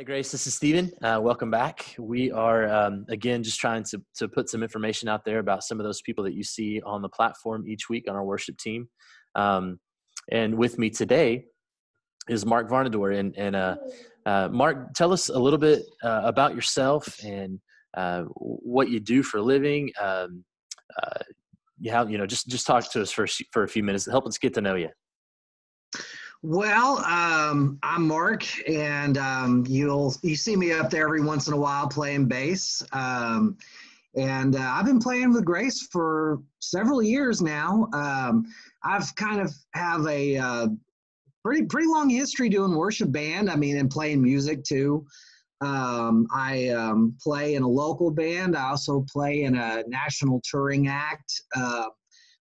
Hey, Grace, this is Stephen. Uh, welcome back. We are, um, again, just trying to, to put some information out there about some of those people that you see on the platform each week on our worship team. Um, and with me today is Mark Varnadore. And, and uh, uh, Mark, tell us a little bit uh, about yourself and uh, what you do for a living. Um, uh, you, have, you know, just, just talk to us for, for a few minutes. Help us get to know you. Well, um, I'm Mark, and um, you'll you see me up there every once in a while playing bass. Um, and uh, I've been playing with Grace for several years now. Um, I've kind of have a uh, pretty pretty long history doing worship band. I mean, and playing music too. Um, I um, play in a local band. I also play in a national touring act. Uh,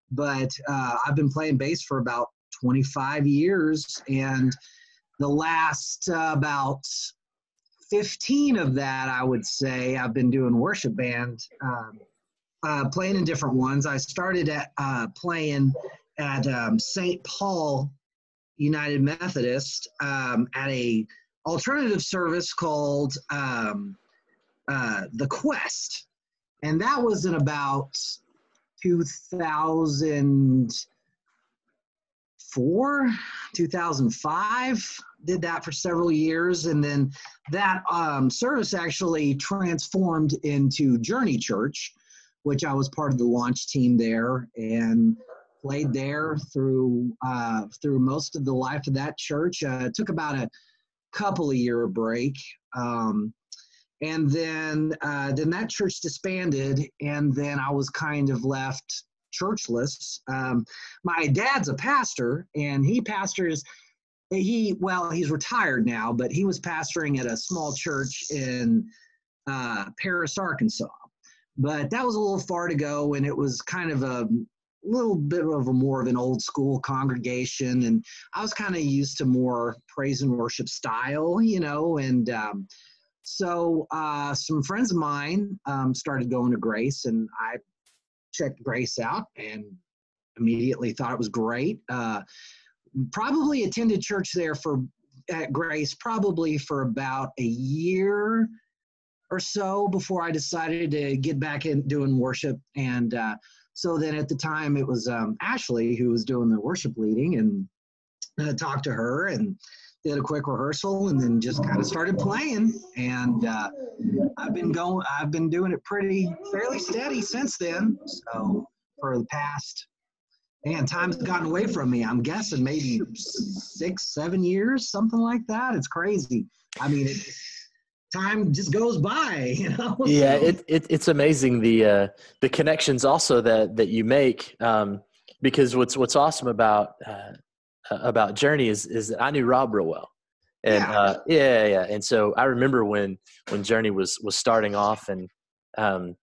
but uh, I've been playing bass for about 25 years, and the last uh, about 15 of that, I would say, I've been doing worship band, um, uh, playing in different ones. I started at uh, playing at um, St. Paul United Methodist um, at a alternative service called um, uh, the Quest, and that was in about 2000 2004, 2005. Did that for several years, and then that um, service actually transformed into Journey Church, which I was part of the launch team there and played there through uh, through most of the life of that church. Uh, took about a couple of year break. Um, and then uh, then that church disbanded and then i was kind of left churchless. Um, my dad's a pastor, and he pastors. He well, he's retired now, but he was pastoring at a small church in uh, Paris, Arkansas. But that was a little far to go, and it was kind of a little bit of a more of an old school congregation, and I was kind of used to more praise and worship style, you know, and. Um, so uh, some friends of mine um, started going to Grace, and I checked Grace out and immediately thought it was great. Uh, probably attended church there for at Grace probably for about a year or so before I decided to get back in doing worship. And uh, so then at the time it was um, Ashley who was doing the worship leading and I talked to her and did a quick rehearsal and then just kind of started playing. And uh, i've been going i've been doing it pretty fairly steady since then. So for the past and time's gotten away from me. I'm guessing maybe six seven years something like that. It's crazy. I mean it, time just goes by you know? Yeah it, it, it's amazing the uh, the connections also that that you make um, because what's what's awesome about uh, about Journey is is that I knew Rob real well, and yeah. Uh, yeah, yeah. And so I remember when when Journey was was starting off, and um,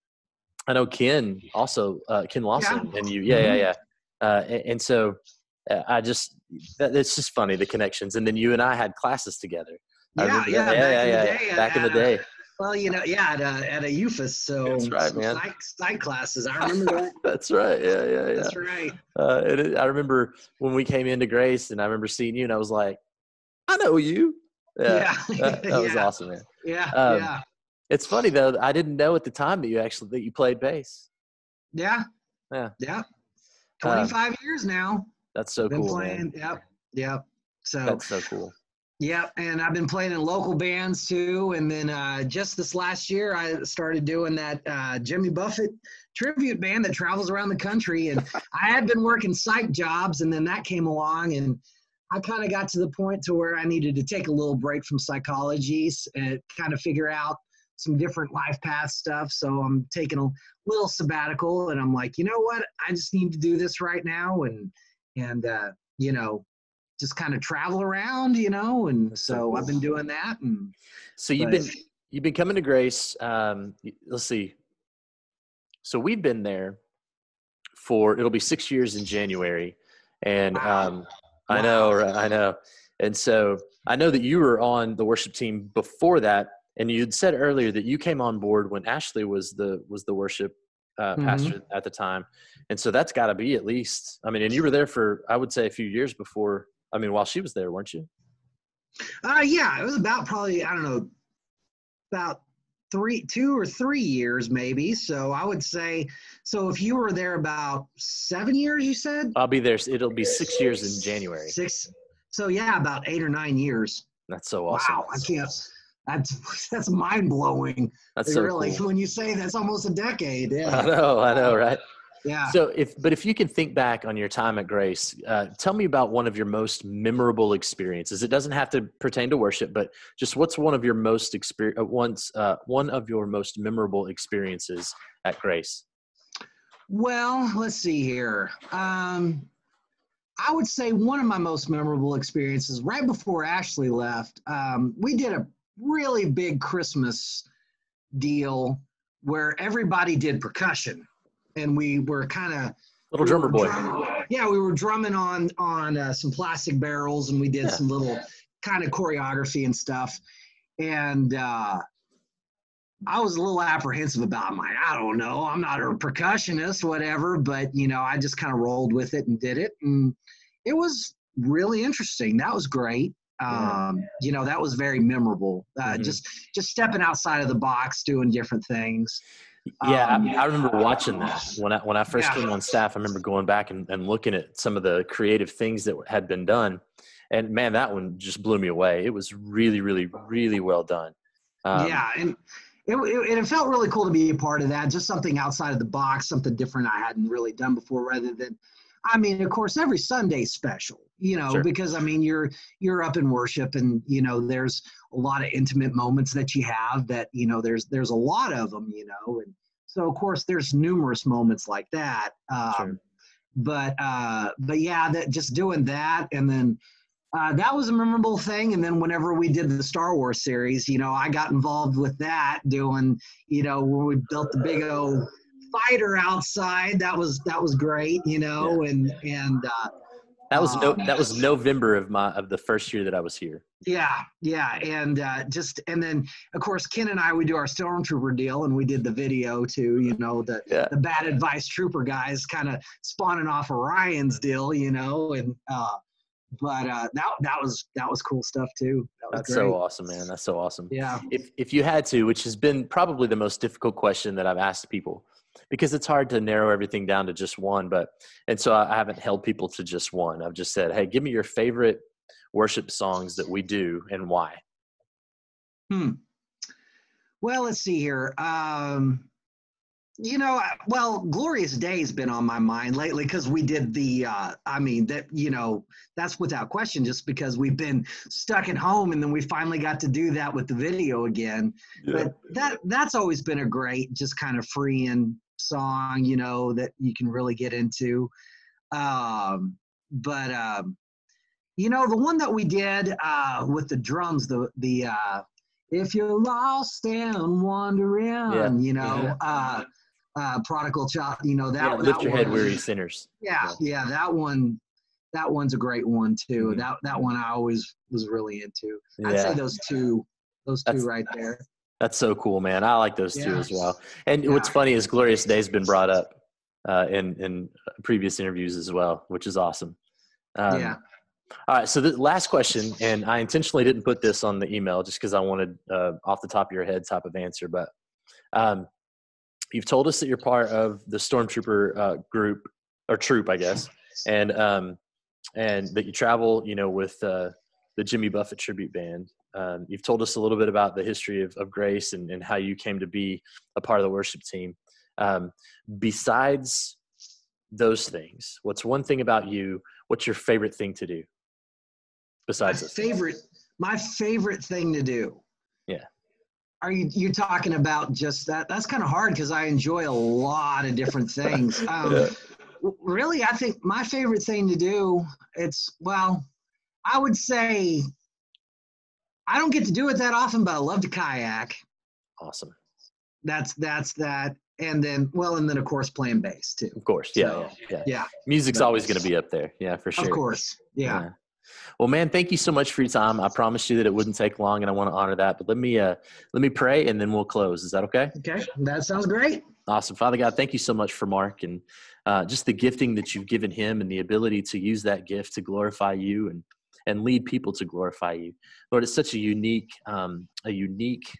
I know Ken also uh, Ken Lawson yeah. and you, yeah, mm-hmm. yeah, yeah. Uh, and, and, so uh, I just that, it's just funny the connections, and then you and I had classes together. Yeah, yeah, yeah, yeah, yeah, Back in the day. Well, you know, yeah, at a, at a UAFS, so that's right, man. Psych, psych classes. I remember that. that's right. Yeah, yeah, yeah. That's right. Uh, it, I remember when we came into Grace, and I remember seeing you, and I was like, I know you. Yeah, yeah. that, that was awesome, man. Yeah, um, yeah. It's funny though. I didn't know at the time that you actually that you played bass. Yeah. Yeah. Yeah. Twenty five um, years now. That's so cool. Been cool. Playing. Man. Yep. Yep. So that's so cool. Yeah, and I've been playing in local bands too. And then uh, just this last year, I started doing that uh, Jimmy Buffett tribute band that travels around the country. And I had been working psych jobs, and then that came along, and I kind of got to the point to where I needed to take a little break from psychology and kind of figure out some different life path stuff. So I'm taking a little sabbatical, and I'm like, you know what? I just need to do this right now, and and uh, you know just kind of travel around, you know, and so I've been doing that. And so you've but, been you've been coming to Grace. Um, let's see. So we've been there for it'll be six years in January, and wow. um, I know, I know, and so I know that you were on the worship team before that, and you'd said earlier that you came on board when Ashley was the was the worship uh, mm-hmm. pastor at the time, and so that's got to be at least. I mean, and you were there for I would say a few years before I mean, while she was there, weren't you? Uh, yeah, it was about probably I don't know about three, two or three years, maybe. So I would say, so if you were there about seven years, you said I'll be there. It'll be six years in January. six. So yeah, about eight or nine years. That's so awesome. Wow, I can't. That's that's mind blowing. That's so really, cool. when you say that's almost a decade. I know, I know, right? Yeah. So, if but if you can think back on your time at Grace, uh, tell me about one of your most memorable experiences. It doesn't have to pertain to worship, but just what's one of your most experience, uh, once uh, one of your most memorable experiences at Grace? Well, let's see here. Um, I would say one of my most memorable experiences right before Ashley left, um, we did a really big Christmas deal where everybody did percussion, and we were kind of Little drummer boy. yeah, we were drumming on on uh, some plastic barrels, and we did Yeah. some little kind of choreography and stuff. And uh, I was a little apprehensive about. my. Like, I don't know, I'm not a percussionist, whatever. But you know, I just kind of rolled with it and did it, and it was really interesting. That was great. Yeah. Um, you know, that was very memorable. Uh, Mhm. Just just stepping outside of the box, doing different things. Yeah, Um, I, I remember watching that when I when I first Yeah. came on staff. I remember going back and, and looking at some of the creative things that had been done, and man, that one just blew me away. It was really, really, really well done. Um, yeah, and it, it, it felt really cool to be a part of that. Just something outside of the box, something different I hadn't really done before. Rather than, I mean, of course, every Sunday special, you know, Sure. because I mean, you're you're up in worship, and you know, there's a lot of intimate moments that you have. That you know, there's there's a lot of them, you know, and so of course, there's numerous moments like that. Um, Sure. But uh, but yeah, that just doing that, and then uh, that was a memorable thing. And then whenever we did the Star Wars series, you know, I got involved with that, doing, you know, when we built the big O fighter outside. That was that was great, you know, and and uh, that was no, Um, that was November of my of the first year that I was here. yeah, yeah, and uh, just and then of course Ken and I we do our stormtrooper deal, and we did the video too. You know, the Yeah. the bad advice trooper guys kind of spawning off Orion's deal, you know, and uh, but uh, that that was that was cool stuff too. That was That's great. so awesome, man. That's so awesome. Yeah. If if you had to, which has been probably the most difficult question that I've asked people, because it's hard to narrow everything down to just one. But and so I haven't held people to just one. I've just said, hey, give me your favorite worship songs that we do and why. Hmm. Well, let's see here. Um, you know, well, Glorious Day's been on my mind lately because we did the. Uh, I mean, that you know, that's without question. Just because we've been stuck at home, and then we finally got to do that with the video again. Yeah. But that that's always been a great, just kind of freeing song, you know, that you can really get into. Um, but um, you know, the one that we did uh, with the drums, the the uh, if you're lost and wandering, Yeah, you know, yeah. uh, uh, prodigal child, you know that. Yeah, that lift your head, weary sinners. Yeah, yeah, that one. That one's a great one too. Mhm. That that one I always was really into. I'd say those two, those two That's- right there. That's so cool, man. I like those two as well. And what's funny is Glorious Day's been brought up uh, in in previous interviews as well, which is awesome. Um, yeah. All right. So the last question, and I intentionally didn't put this on the email just because I wanted uh, off the top of your head type of answer. But um, you've told us that you're part of the Stormtrooper uh, group or troop, I guess, and um, and that you travel, you know, with uh, the Jimmy Buffett tribute band. Um, you've told us a little bit about the history of, of Grace and, and how you came to be a part of the worship team. Um, besides those things, what's one thing about you? What's your favorite thing to do? Besides this, favorite, my favorite thing to do. Yeah. Are you you talking about just that? That's kind of hard because I enjoy a lot of different things. Um, Yeah. Really, I think my favorite thing to do. It's well, I would say I don't get to do it that often, but I love to kayak. awesome. That's that's that, and then well, and then of course playing bass too. Of course, yeah, So, yeah, yeah. Yeah, Music's but- always going to be up there, yeah, for sure. of course. Yeah. Well, man, thank you so much for your time. I promised you that it wouldn't take long, and I want to honor that. But let me uh, let me pray, and then we'll close. Is that okay? Okay, that sounds great. Awesome, Father God, thank you so much for Mark and uh, just the gifting that you've given him, and the ability to use that gift to glorify you and and lead people to glorify you. Lord, it's such a unique um, a unique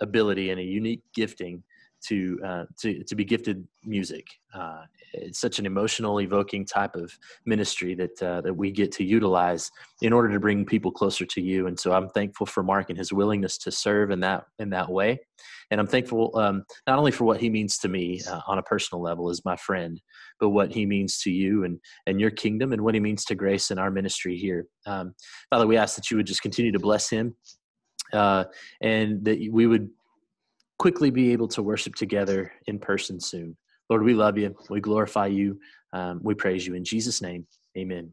ability and a unique gifting to uh, to to be gifted music. Uh, it's such an emotional, evoking type of ministry that uh, that we get to utilize in order to bring people closer to you. And so I'm thankful for Mark and his willingness to serve in that in that way. And I'm thankful um, not only for what he means to me uh, on a personal level as my friend, but what he means to you and and your kingdom, and what he means to Grace and our ministry here. Um, Father, we ask that you would just continue to bless him. Uh, and that we would quickly be able to worship together in person soon. Lord, we love you. We glorify you. Um, we praise you in Jesus' name. Amen.